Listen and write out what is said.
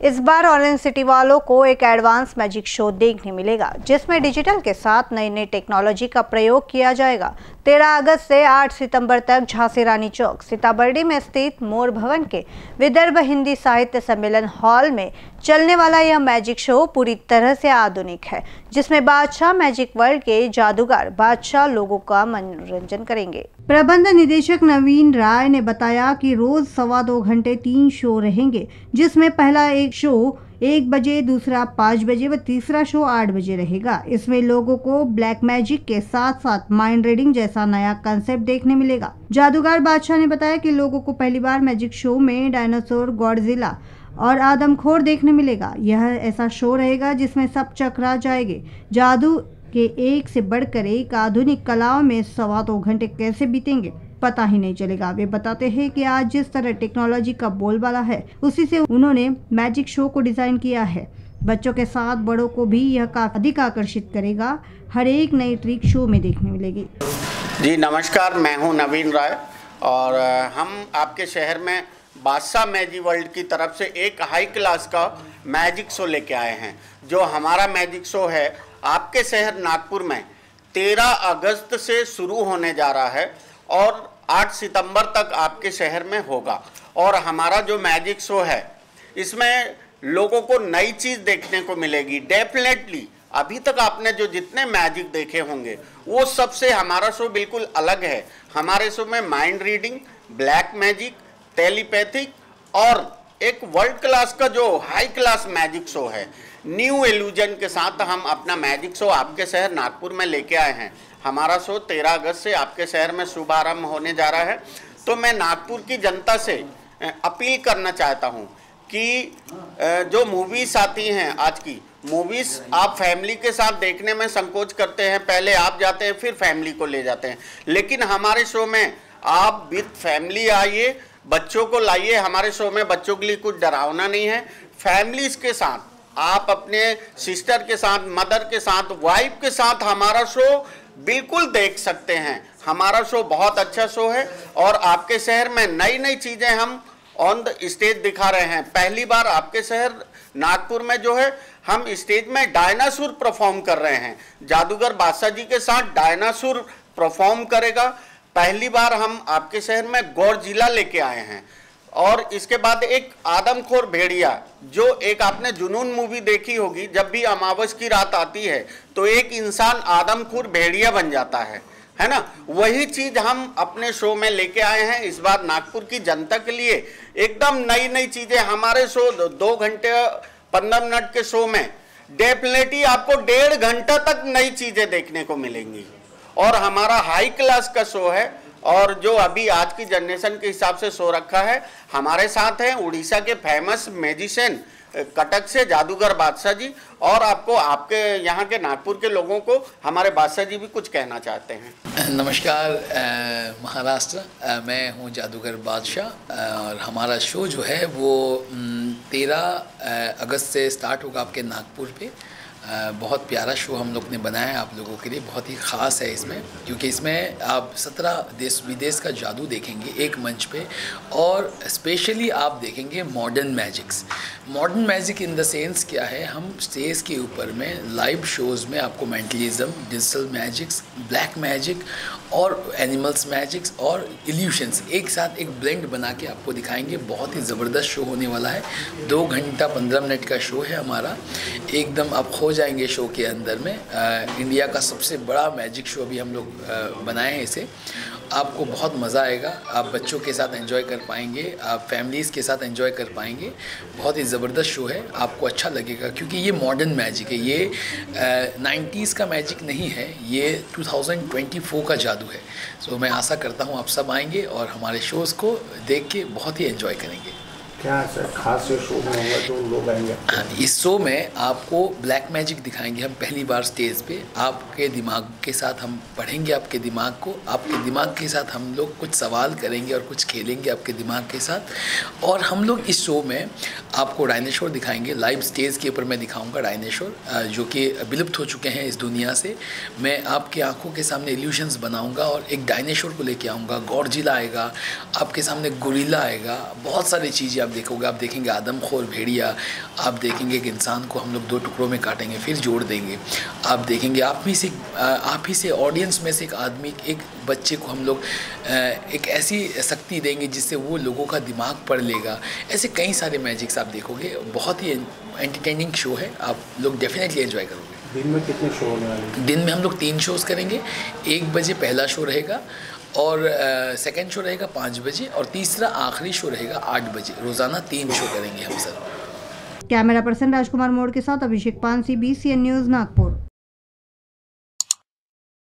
इस बार orange city वालों को एक एडवांस मैजिक शो देखने मिलेगा, जिसमें डिजिटल के साथ नई नई टेक्नोलॉजी का प्रयोग किया जाएगा। 13 अगस्त से 8 सितंबर तक झांसी रानी चौक, सीताबर्डी में स्थित मोर भवन के विदर्भ हिंदी साहित्य सम्मेलन हॉल में चलने वाला यह मैजिक शो पूरी तरह से आधुनिक है, जिसमें बादशाह मैजिक वर्ल्ड के जादूगर बादशाह लोगों का मनोरंजन करेंगे। प्रबंध निदेशक नवीन राय ने बताया कि रोज सवा दो घंटे तीन शो रहेंगे, जिसमें पहला एक शो एक बजे, दूसरा पाँच बजे व तीसरा शो आठ बजे रहेगा। इसमें लोगों को ब्लैक मैजिक के साथ साथ माइंड रीडिंग जैसा नया कंसेप्ट देखने मिलेगा। जादूगर बादशाह ने बताया कि लोगों को पहली बार मैजिक शो में डायनासोर, गॉडजिला और आदमखोर देखने मिलेगा। यह ऐसा शो रहेगा जिसमें सब चकरा जाएँगे। जादू के एक से बढ़कर एक आधुनिक कलाओं में सवा दो घंटे कैसे बीतेंगे? पता ही नहीं चलेगा। वे बताते हैं कि आज जिस तरह टेक्नोलॉजी का बोलबाला है, उसी से उन्होंने मैजिक शो को डिज़ाइन किया है। बच्चों के साथ बड़ों को भी यह काफ़ी अधिक आकर्षित करेगा। हर एक नई ट्रिक शो में देखने मिलेगी। जी, नमस्कार, मैं हूँ नवीन राय और हम आपके शहर में बादशाह मैजिक वर्ल्ड की तरफ़ से एक हाई क्लास का मैजिक शो लेके आए हैं। जो हमारा मैजिक शो है, आपके शहर नागपुर में 13 अगस्त से शुरू होने जा रहा है और 8 सितंबर तक आपके शहर में होगा। और हमारा जो मैजिक शो है, इसमें लोगों को नई चीज़ देखने को मिलेगी। डेफिनेटली अभी तक आपने जो जितने मैजिक देखे होंगे, वो सबसे हमारा शो बिल्कुल अलग है। हमारे शो में mind reading black magic telepathic और एक वर्ल्ड क्लास का जो हाई क्लास मैजिक शो है न्यू एल्यूजन के साथ हम अपना मैजिक शो आपके शहर नागपुर में लेके आए हैं। हमारा शो 13 अगस्त से आपके शहर में शुभारंभ होने जा रहा है। तो मैं नागपुर की जनता से अपील करना चाहता हूँ कि जो मूवीज़ आती हैं आज की मूवीज़ आप फैमिली के साथ देखने में संकोच करते हैं, पहले आप जाते हैं, फिर फैमिली को ले जाते हैं। लेकिन हमारे शो में आप विथ फैमिली आइए बच्चों को लाइए, हमारे शो में बच्चों के लिए कुछ डरावना नहीं है। फैमिलीज़ के साथ, आप अपने सिस्टर के साथ मदर के साथ वाइफ के साथ हमारा शो बिल्कुल देख सकते हैं। हमारा शो बहुत अच्छा शो है और आपके शहर में नई नई चीज़ें हम ऑन द स्टेज दिखा रहे हैं। पहली बार आपके शहर नागपुर में जो है, हम स्टेज में डायनासुर परफॉर्म कर रहे हैं। जादूगर बादशाह जी के साथ डायनासुर परफॉर्म करेगा। पहली बार हम आपके शहर में गौर जिला लेके आए हैं। और इसके बाद एक आदमखोर भेड़िया, जो एक आपने जुनून मूवी देखी होगी, जब भी अमावस की रात आती है तो एक इंसान आदमखोर भेड़िया बन जाता है। है ना? वही चीज़ हम अपने शो में लेके आए हैं, इस बार नागपुर की जनता के लिए। एकदम नई नई चीज़ें हमारे शो, दो घंटे, पंद्रह मिनट के शो में। डेफिनेटली आपको डेढ़ घंटा तक नई चीज़ें देखने को मिलेंगी। और हमारा हाई क्लास का शो है, और जो अभी आज की जनरेशन के हिसाब से शो रखा है, हमारे साथ हैं उड़ीसा के फ़ेमस मैजिशियन कटक से जादूगर बादशाह जी, और आपको आपके यहाँ के नागपुर के लोगों को हमारे बादशाह जी भी कुछ कहना चाहते हैं। नमस्कार महाराष्ट्र मैं हूँ जादूगर बादशाह और हमारा शो जो है वो तेरह अगस्त से स्टार्ट होगा आपके नागपुर पे। बहुत प्यारा शो हम लोग ने बनाया है आप लोगों के लिए, बहुत ही ख़ास है इसमें, क्योंकि इसमें आप सत्रह देश, विदेश का जादू देखेंगे एक मंच पे, और स्पेशली आप देखेंगे modern magics modern magic in the sense क्या है, हम स्टेज के ऊपर में लाइव शोज़ में आपको mentalism digital magics black magic और एनिमल्स मैजिक्स और इल्यूशंस एक साथ एक ब्लेंड बना के आपको दिखाएँगे। बहुत ही ज़बरदस्त शो होने वाला है। दो घंटा पंद्रह मिनट का शो है हमारा। एकदम आप खो जाएँगे शो के अंदर में। आ, इंडिया का सबसे बड़ा मैजिक शो अभी हम लोग बनाए हैं इसे। आपको बहुत मज़ा आएगा। आप बच्चों के साथ एंजॉय कर पाएँगे। आप फैमिलीज़ के साथ एंजॉय कर पाएँगे। बहुत ही ज़बरदस्त शो है। आपको अच्छा लगेगा क्योंकि ये मॉडर्न मैजिक है। ये नाइन्टीज़ का मैजिक नहीं है। ये 2024 का जादू है। सो मैं आशा करता हूँ आप सब आएँगे और हमारे शोज़ को देख के बहुत ही एंजॉय करेंगे। क्या सर खास शो में होगा जो लोग आएँगे? इस शो में आपको ब्लैक मैजिक दिखाएँगे हम पहली बार स्टेज पे। आपके दिमाग के साथ हम पढ़ेंगे आपके दिमाग को। आपके दिमाग के साथ हम लोग कुछ सवाल करेंगे और कुछ खेलेंगे आपके दिमाग के साथ। और हम लोग इस शो में आपको डायनासोर दिखाएँगे। लाइव स्टेज के ऊपर मैं दिखाऊँगा डायनासोर जो कि विलुप्त हो चुके हैं इस दुनिया से। मैं आपकी आँखों के सामने इल्यूशंस बनाऊँगा और एक डायनासोर को लेके आऊँगा। गौरजिला आएगा, आपके सामने गुरीला आएगा। बहुत सारी चीज़ें आप देखोगे। आप देखेंगे आदमखोर भेड़िया, आप देखेंगे एक इंसान को हम लोग दो टुकड़ों में काटेंगे, फिर जोड़ देंगे। आप देखेंगे आप ही से आप ही से ऑडियंस में से एक आदमी, एक बच्चे को हम लोग एक ऐसी शक्ति देंगे जिससे वो लोगों का दिमाग पढ़ लेगा। ऐसे कई सारे मैजिक्स आप देखोगे। बहुत ही एंटरटेनिंग शो है। आप लोग डेफिनेटली एंजॉय करोगे। दिन में कितने शो होने वाले दिन में हम लोग तीन शोज़ करेंगे। एक बजे पहला शो रहेगा और सेकेंड शो रहेगा पाँच बजे और तीसरा आखिरी शो रहेगा आठ बजे। रोज़ाना तीन शो करेंगे हम सर कैमरा पर्सन राजकुमार मोड़ के साथ Abhishek Pansi B C news Nagpur.